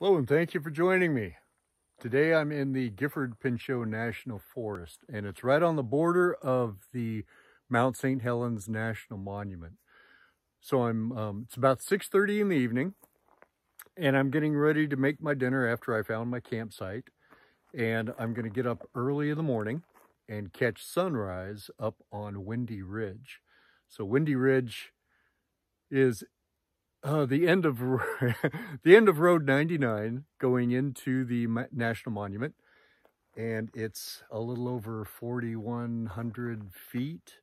Hello and thank you for joining me. Today I'm in the Gifford Pinchot National Forest and it's right on the border of the Mount St. Helens National Monument. So I'm, um, it's about 6.30 in the evening and I'm getting ready to make my dinner after I found my campsite. And I'm gonna get up early in the morning and catch sunrise up on Windy Ridge. So Windy Ridge is uh, the end of the end of Road 99 going into the National Monument, and it's a little over 4,100 feet,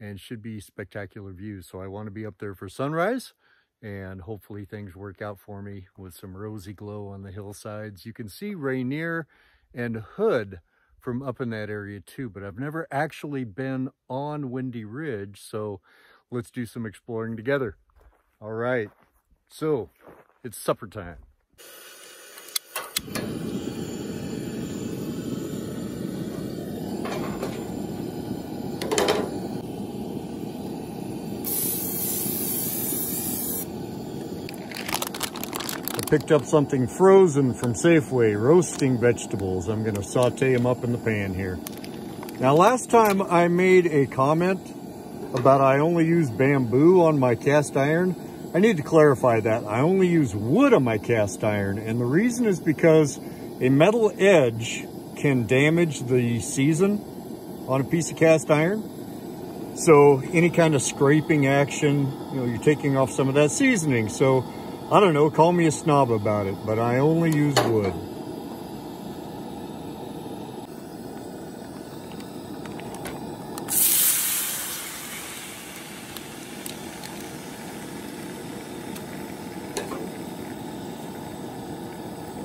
and should be spectacular views. So I want to be up there for sunrise, and hopefully things work out for me with some rosy glow on the hillsides. You can see Rainier and Hood from up in that area too, but I've never actually been on Windy Ridge, so let's do some exploring together. All right, so it's supper time. I picked up something frozen from Safeway, roasting vegetables. I'm gonna saute them up in the pan here. Now last time I made a comment about I only use bamboo on my cast iron. I need to clarify that. I only use wood on my cast iron, and the reason is because a metal edge can damage the season on a piece of cast iron. So any kind of scraping action, you know, you're taking off some of that seasoning. So I don't know, call me a snob about it, but I only use wood.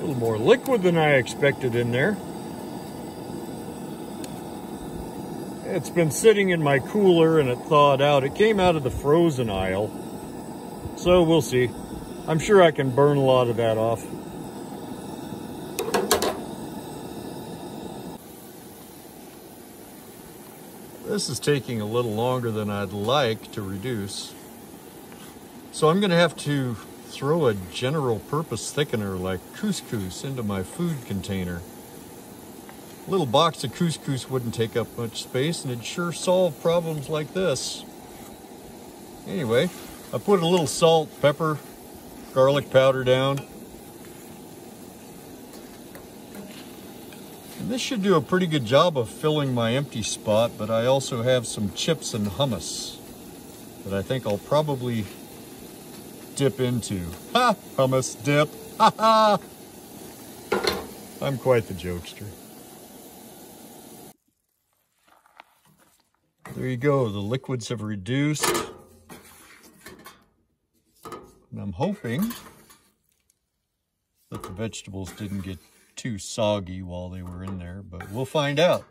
A little more liquid than I expected in there. It's been sitting in my cooler and it thawed out. It came out of the frozen aisle. So we'll see. I'm sure I can burn a lot of that off. This is taking a little longer than I'd like to reduce. So I'm gonna have to throw a general purpose thickener like couscous into my food container. A little box of couscous wouldn't take up much space and it'd sure solve problems like this. Anyway, I put a little salt, pepper, garlic powder down. And this should do a pretty good job of filling my empty spot, but I also have some chips and hummus that I think I'll probably dip into. Ha! Hummus dip. Ha ha! I'm quite the jokester. There you go. The liquids have reduced. And I'm hoping that the vegetables didn't get too soggy while they were in there, but we'll find out.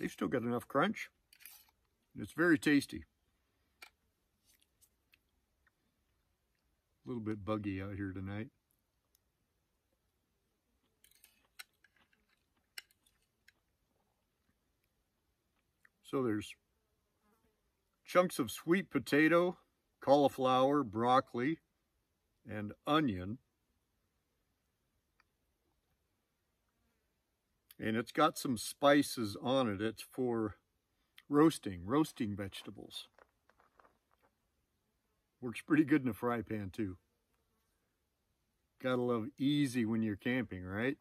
They've still got enough crunch. It's very tasty. A little bit buggy out here tonight. So there's chunks of sweet potato, cauliflower, broccoli, and onion. And it's got some spices on it. It's for roasting, roasting vegetables. Works pretty good in a fry pan too. Gotta love easy when you're camping, right?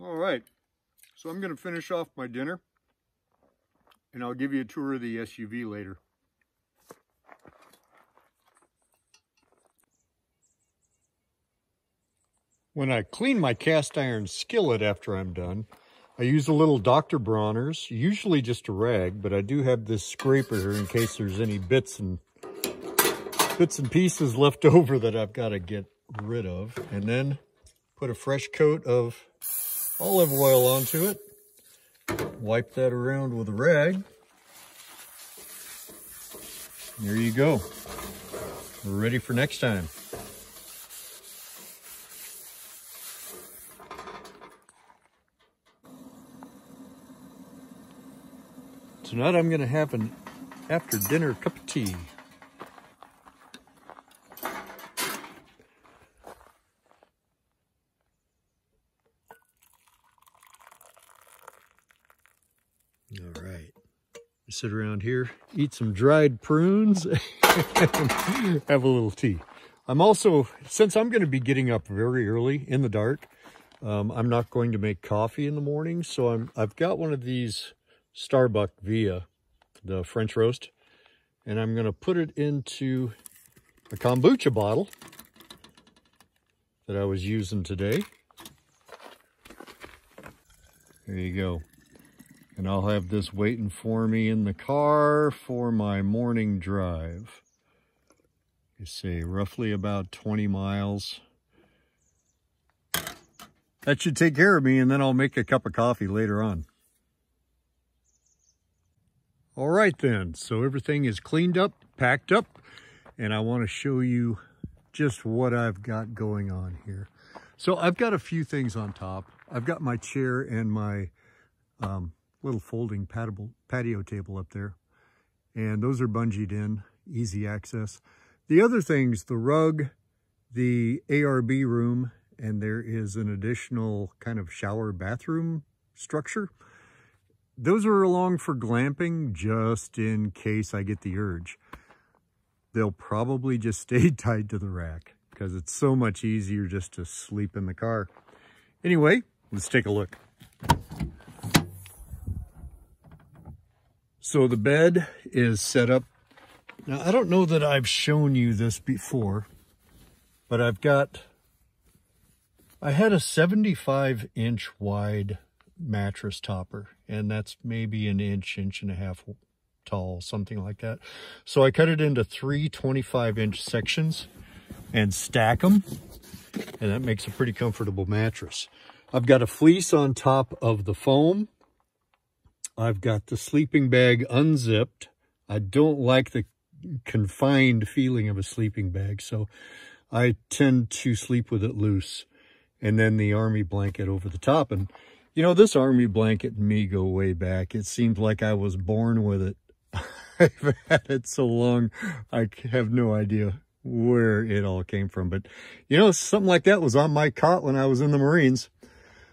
All right, so I'm gonna finish off my dinner and I'll give you a tour of the SUV later. When I clean my cast iron skillet after I'm done, I use a little Dr. Bronner's, usually just a rag, but I do have this scraper here in case there's any bits and bits and pieces left over that I've got to get rid of. And then put a fresh coat of olive oil onto it. Wipe that around with a rag. There you go. We're ready for next time. Tonight I'm going to have an after dinner cup of tea. All right. Sit around here, eat some dried prunes, have a little tea. I'm also, since I'm going to be getting up very early in the dark, um, I'm not going to make coffee in the morning. So I'm, I've got one of these Starbuck Via, the French roast. And I'm going to put it into a kombucha bottle that I was using today. There you go. And I'll have this waiting for me in the car for my morning drive. You say roughly about 20 miles. That should take care of me and then I'll make a cup of coffee later on. All right then, so everything is cleaned up, packed up, and I want to show you just what I've got going on here. So I've got a few things on top. I've got my chair and my um, little folding patio table up there. And those are bungeed in, easy access. The other things, the rug, the ARB room, and there is an additional kind of shower bathroom structure. Those are along for glamping just in case I get the urge. They'll probably just stay tied to the rack because it's so much easier just to sleep in the car. Anyway, let's take a look. So the bed is set up. Now, I don't know that I've shown you this before, but I've got, I had a 75 inch wide mattress topper, and that's maybe an inch, inch and a half tall, something like that. So I cut it into three 25 inch sections and stack them, and that makes a pretty comfortable mattress. I've got a fleece on top of the foam. I've got the sleeping bag unzipped. I don't like the confined feeling of a sleeping bag, so I tend to sleep with it loose. And then the army blanket over the top. And you know, this army blanket and me go way back. It seems like I was born with it. I've had it so long, I have no idea where it all came from. But, you know, something like that was on my cot when I was in the Marines.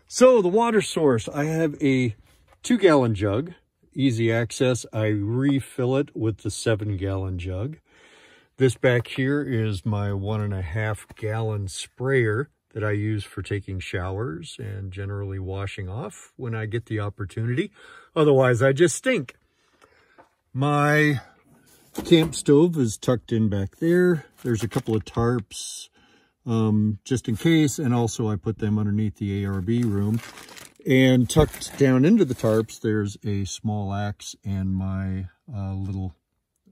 So the water source, I have a two gallon jug, easy access. I refill it with the seven gallon jug. This back here is my one and a half gallon sprayer that I use for taking showers and generally washing off when I get the opportunity. Otherwise, I just stink. My camp stove is tucked in back there. There's a couple of tarps um, just in case, and also I put them underneath the ARB room. And tucked down into the tarps, there's a small axe and my uh, little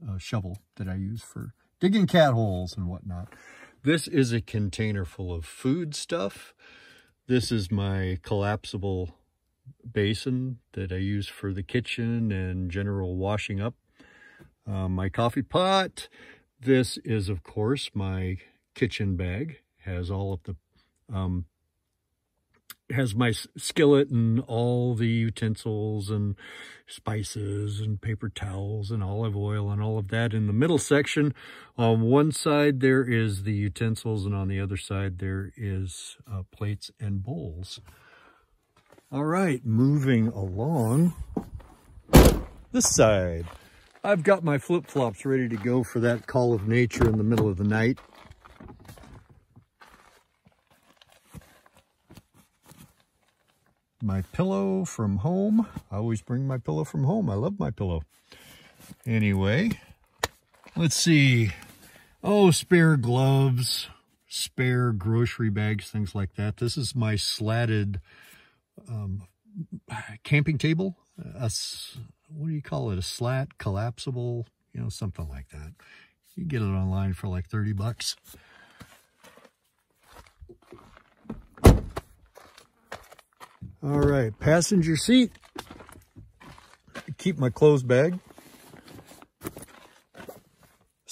uh, shovel that I use for digging cat holes and whatnot. This is a container full of food stuff. This is my collapsible basin that I use for the kitchen and general washing up. Uh, my coffee pot. This is, of course, my kitchen bag. Has all of the um, has my skillet and all the utensils and spices and paper towels and olive oil and all of that in the middle section. On one side, there is the utensils, and on the other side, there is uh, plates and bowls. All right, moving along this side. I've got my flip-flops ready to go for that call of nature in the middle of the night. My pillow from home. I always bring my pillow from home. I love my pillow. Anyway, let's see. Oh, spare gloves, spare grocery bags, things like that. This is my slatted um, camping table. A, what do you call it? A slat, collapsible, you know, something like that. You get it online for like 30 bucks. All right, passenger seat. Keep my clothes bag.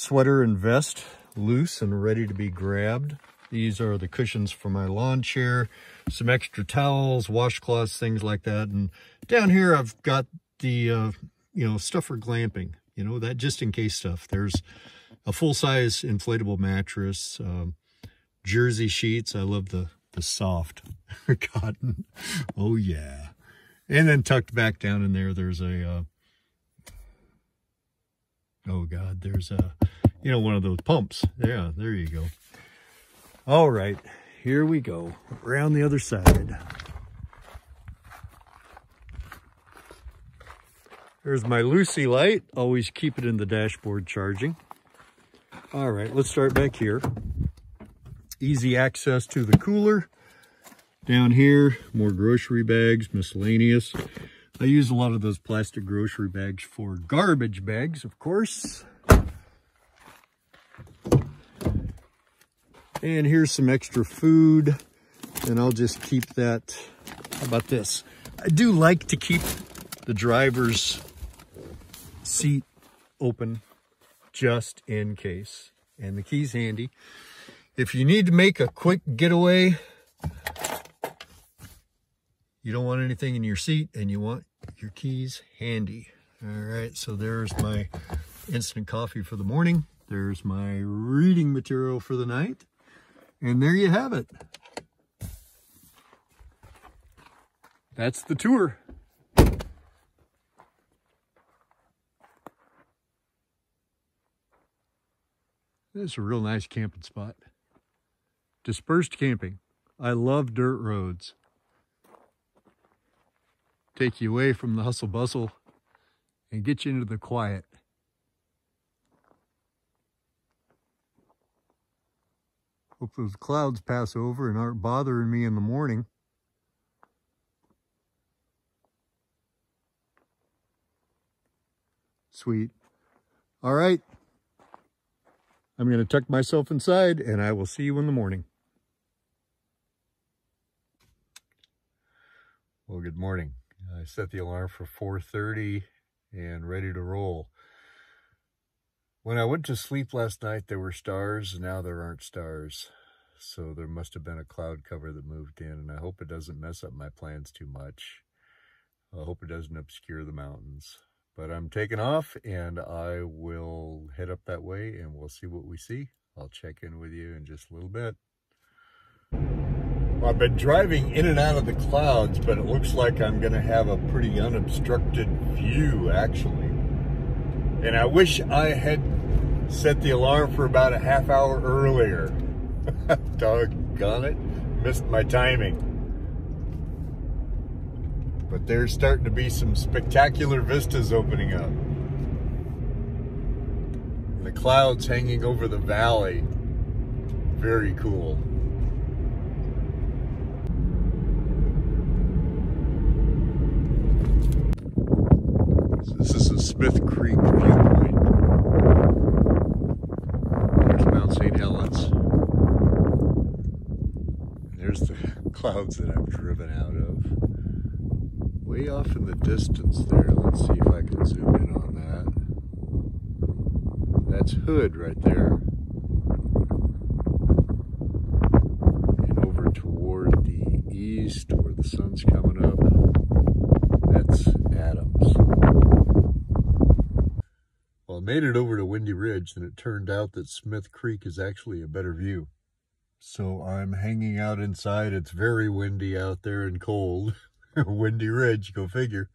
sweater and vest loose and ready to be grabbed. These are the cushions for my lawn chair, some extra towels, washcloths, things like that. And down here, I've got the, uh, you know, stuff for glamping, you know, that just in case stuff. There's a full-size inflatable mattress, um, jersey sheets. I love the, the soft cotton. Oh, yeah. And then tucked back down in there, there's a, uh, oh, God, there's a, you know, one of those pumps. Yeah, there you go. All right, here we go, around the other side. There's my Luci light. Always keep it in the dashboard charging. All right, let's start back here. Easy access to the cooler. Down here, more grocery bags, miscellaneous. I use a lot of those plastic grocery bags for garbage bags, of course. And here's some extra food. And I'll just keep that. How about this? I do like to keep the driver's seat open just in case. And the key's handy. If you need to make a quick getaway, you don't want anything in your seat and you want your keys handy. All right, so there's my instant coffee for the morning. There's my reading material for the night. And there you have it. That's the tour. This is a real nice camping spot. Dispersed camping. I love dirt roads. Take you away from the hustle bustle and get you into the quiet. Hope those clouds pass over and aren't bothering me in the morning. Sweet. All right. I'm going to tuck myself inside and I will see you in the morning. Well, good morning. I set the alarm for 4.30 and ready to roll. When I went to sleep last night, there were stars, now there aren't stars. So there must have been a cloud cover that moved in, and I hope it doesn't mess up my plans too much. I hope it doesn't obscure the mountains. But I'm taking off, and I will head up that way, and we'll see what we see. I'll check in with you in just a little bit. Well, I've been driving in and out of the clouds, but it looks like I'm going to have a pretty unobstructed view, actually. And I wish I had set the alarm for about a half hour earlier. Doggone it, missed my timing. But there's starting to be some spectacular vistas opening up. The clouds hanging over the valley. Very cool. This is a Smith Creek viewpoint. There's Mount St. Helens. There's the clouds that I've driven out of. Way off in the distance there, let's see if I can zoom in on that. That's Hood right there. And over toward the east where the sun's coming up, that's Adams. Made it over to Windy Ridge and it turned out that Smith Creek is actually a better view. So I'm hanging out inside. It's very windy out there and cold. windy Ridge, go figure.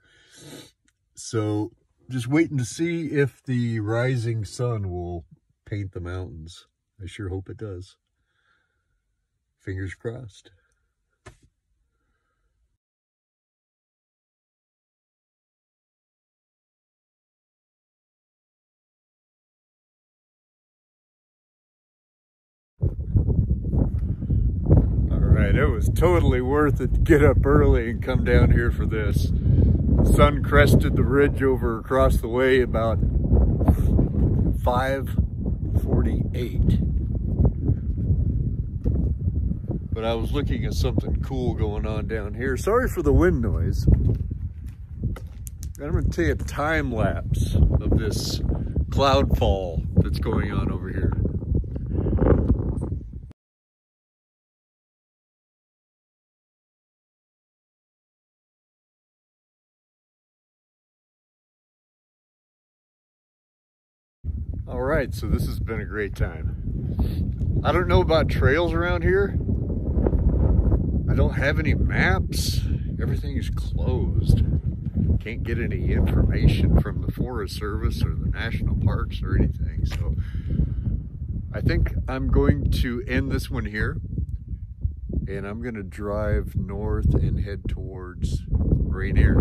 So just waiting to see if the rising sun will paint the mountains. I sure hope it does. Fingers crossed. Right, it was totally worth it to get up early and come down here for this. The sun crested the ridge over across the way about 548. But I was looking at something cool going on down here. Sorry for the wind noise. I'm going to take a time lapse of this cloud fall that's going on over here. All right, so this has been a great time. I don't know about trails around here. I don't have any maps. Everything is closed. Can't get any information from the Forest Service or the national parks or anything. So I think I'm going to end this one here and I'm gonna drive north and head towards Rainier.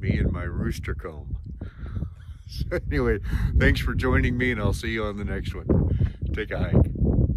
Me and my rooster comb. So anyway, thanks for joining me and I'll see you on the next one. Take a hike.